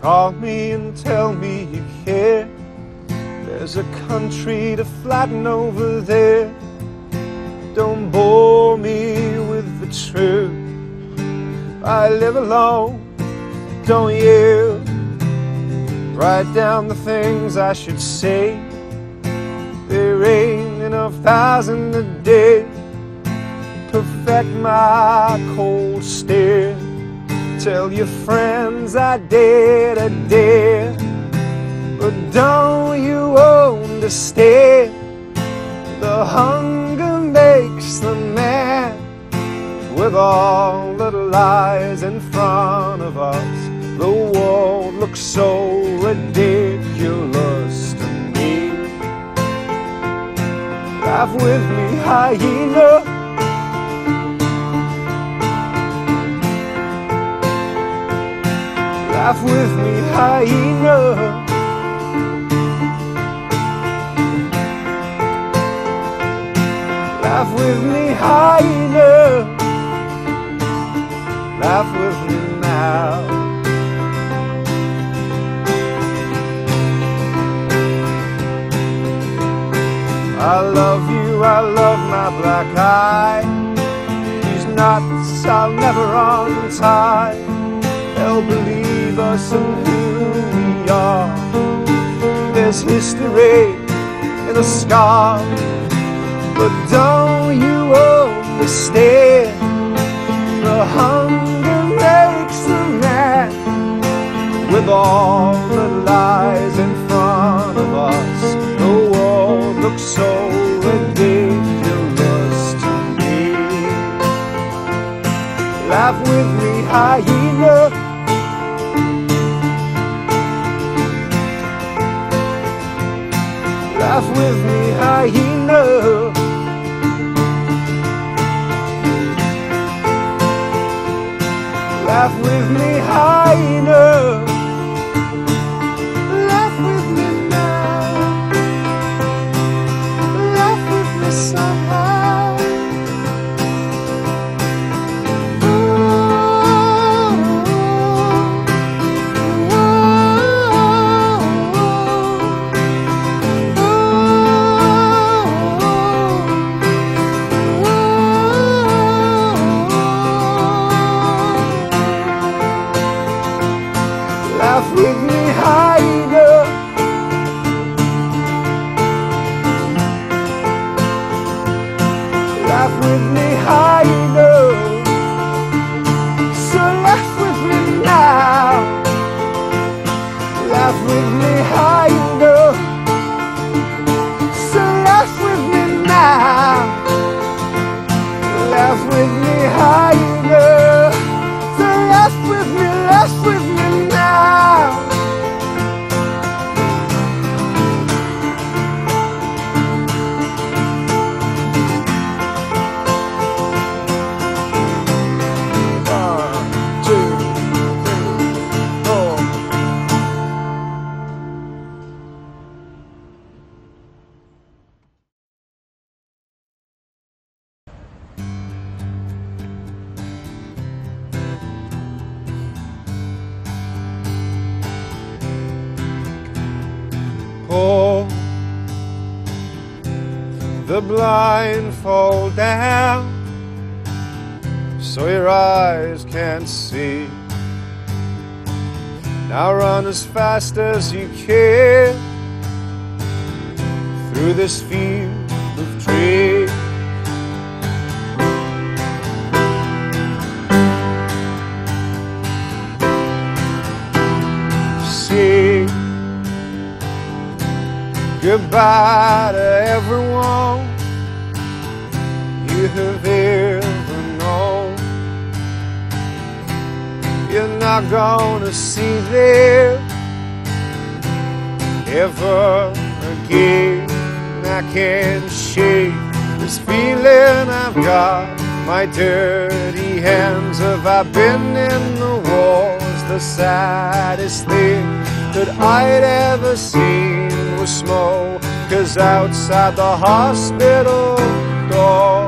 Call me and tell me you care. There's a country to flatten over there. Don't bore me with the truth. I live alone, don't you? Write down the things I should say. There ain't enough thousand a day. Perfect my cold stare. Tell your friends I did, I did. But don't you understand? The hunger makes the man. With all the lies in front of us, the world looks so ridiculous to me. Laugh with me, hyena. Laugh with me, hyena. Laugh with me, hyena. Laugh with me now. I love you, I love my black eye. These knots I'll never untie. They'll believe us and who we are. There's history in the scar, but don't you understand? The hunger makes the man. With all the lies in front of us, the world looks so ridiculous to me. Laugh with me, hyena. Laugh with me, hyena. Laugh with me, hyena. Laugh Pull the blindfold down so your eyes can't see. Now run as fast as you can through this field of trees. Goodbye to everyone you have ever known. You're not gonna see them ever again. I can't shake this feeling I've got. My dirty hands have I been in the wars. The saddest thing that I'd ever seen was smoke. Cause outside the hospital door,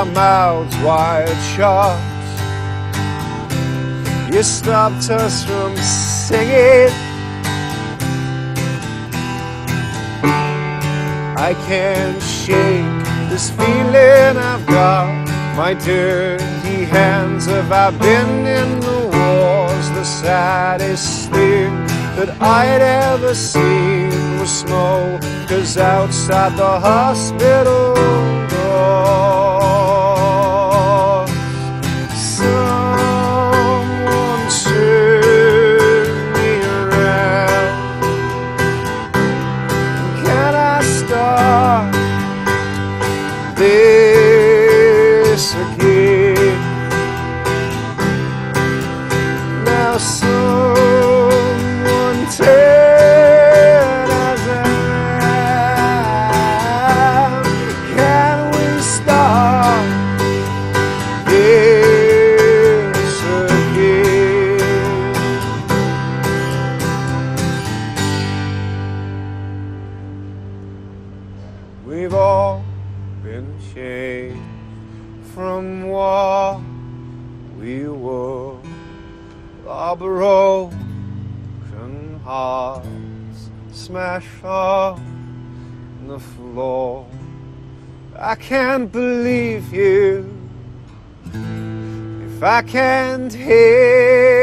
our mouths wide shut. You stopped us from singing. I can't shake this feeling I've got. My dirty hands have I been in the wars. The saddest thing that I'd ever seen was smoke. Cause outside the hospital doors, if I can't hear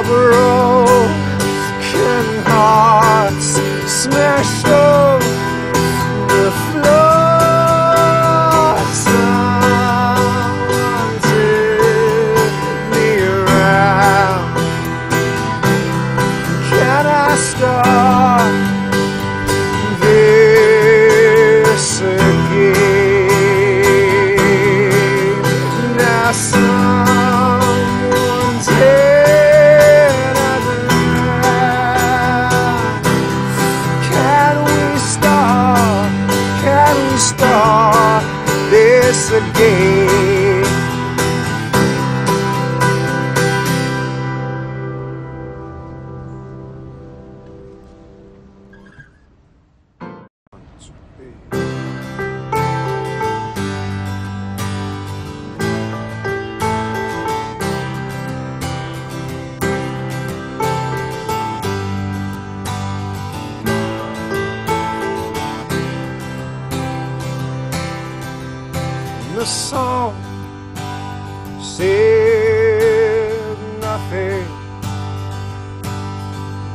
Our again?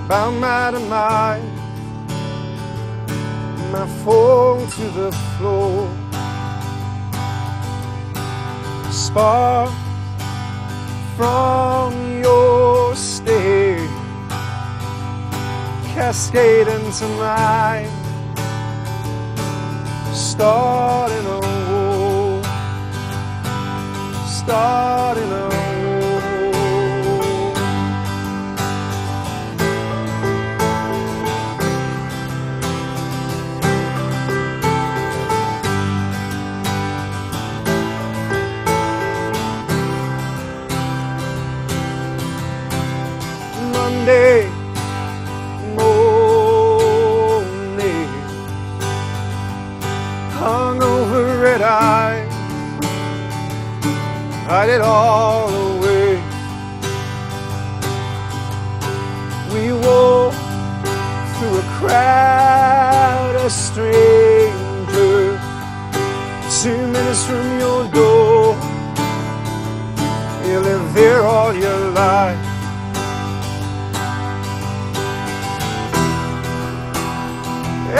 About my demise, my fall to the floor. Spark from your stage cascade into mine, starting a war, starting a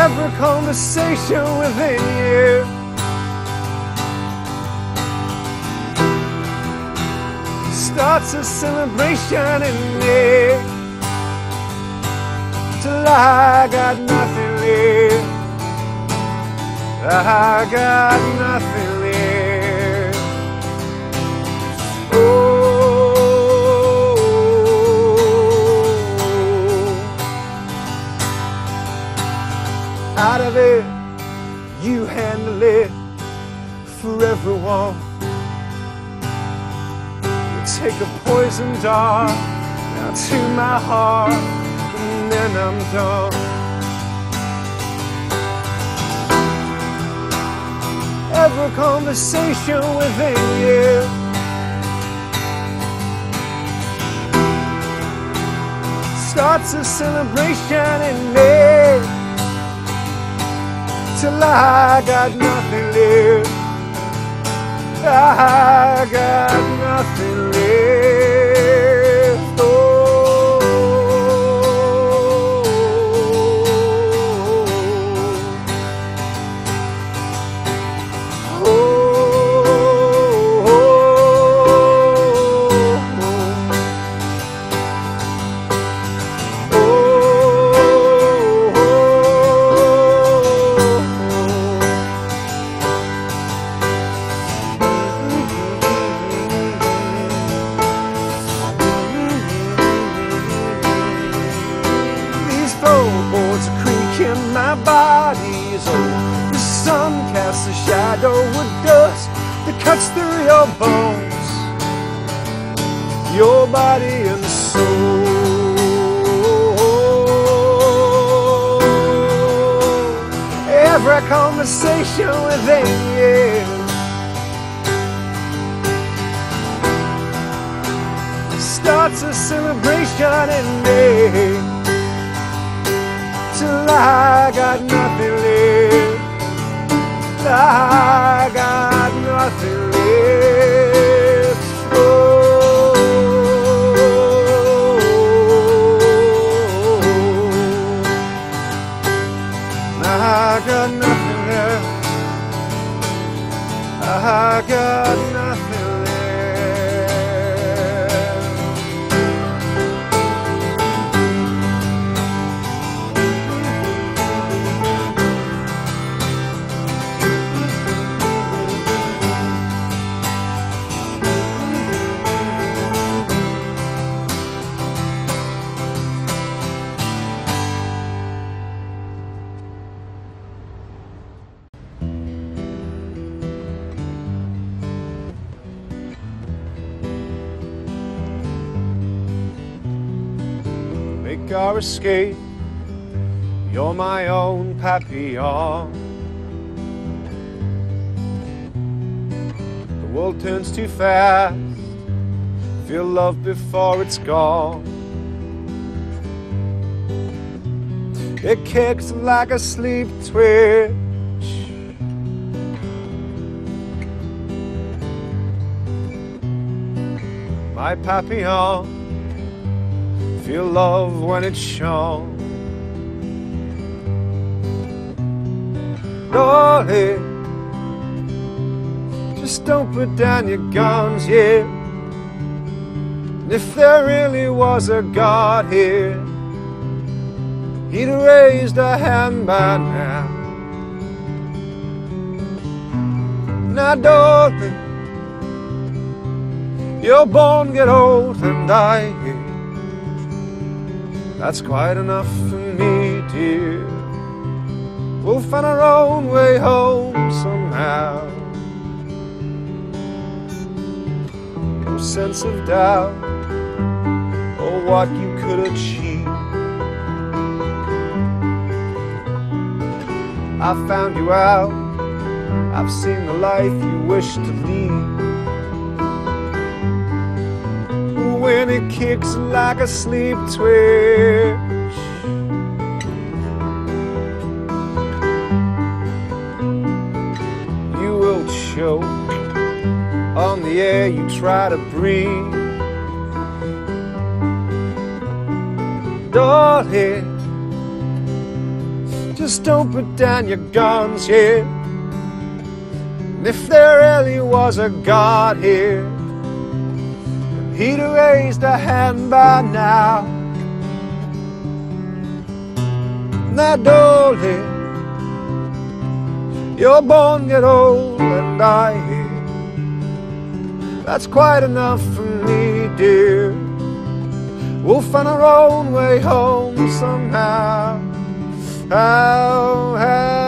every conversation within you starts a celebration in me till I got nothing left. I got nothing out of it, you handle it for everyone. You take a poison dart now to my heart, and then I'm done. Every conversation within you. Starts a celebration in me till I got nothing left. I got nothing left. Every conversation with you. starts a celebration in me till I got nothing left. I got nothing left. Got nothing left. I got our escape. You're my own papillon. The world turns too fast. Feel love before it's gone. It kicks like a sleep twitch. My papillon feel love when it's shown. Darling, just don't put down your guns, yeah. And if there really was a God here, he'd raised a hand by now. Now, darling, you're born, get old, and die here. That's quite enough for me, dear. We'll find our own way home somehow. No sense of doubt or what you could achieve. I found you out. I've seen the life you wish to lead. When it kicks like a sleep twitch. You will choke on the air you try to breathe. Darling, just don't put down your guns here. And if there really was a God here, he'd have raised a hand by now. Now, darling, you're born, get old, and die here. That's quite enough for me, dear. We'll find our own way home somehow. How, how?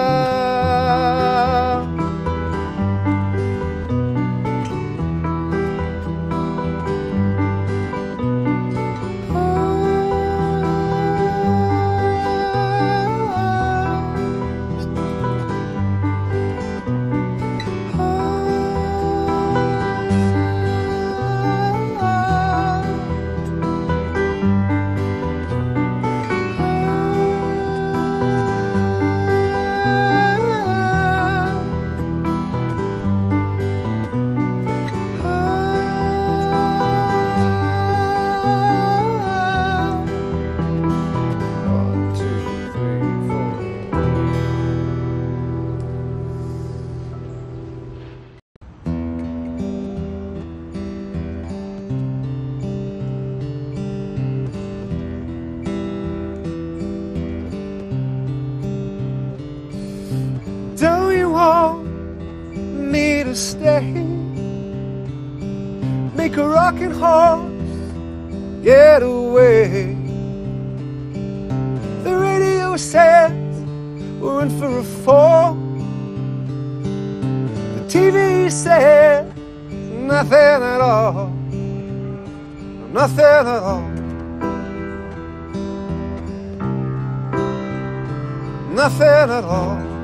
Stay? Make a rocking horse get away. The radio says we're in for a fall. The TV says nothing at all. Nothing at all. Nothing at all.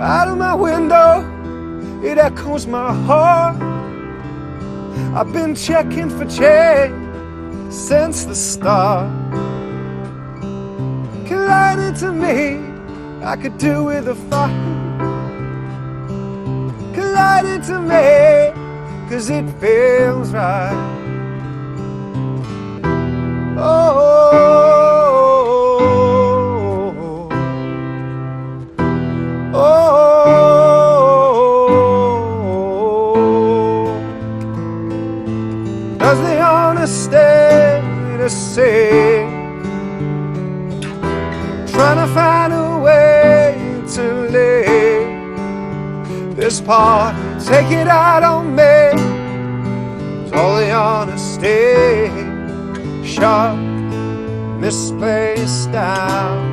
Out of my window, it echoes my heart. I've been checking for change since the start. Collided to me, I could do with a fight. Collided to me, cause it feels right. Oh, this part, take it out on me. It's all the honesty, eh? sharp, misplaced down.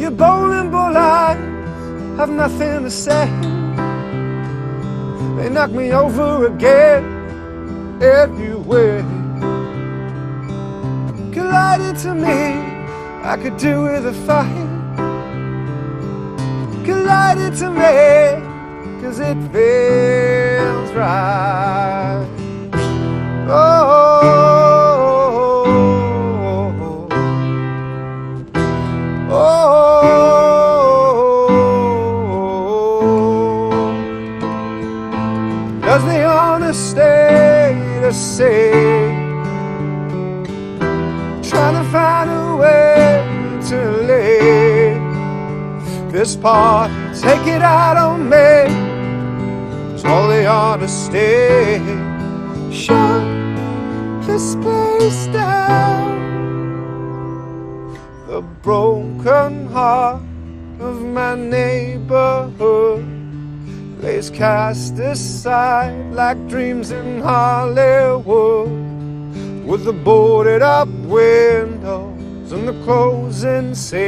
Your bowling ball eyes have nothing to say. They knock me over again anyway. Collided to me, I could do with a fight. Collided to me, cause it feels right. Oh, to say, trying to find a way to lay this part, take it out on me, it's all the honesty, shut this place down. The broken heart of my neighborhood lays cast aside like dreams in Hollywood with the boarded up windows and the closing scene.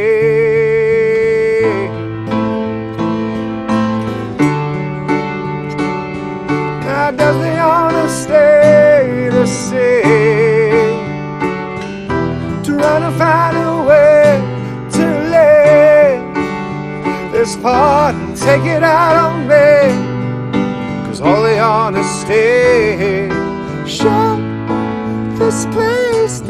Now does the honesty to say trying to find a way this part and take it out on me. Cause all the honesty shut this place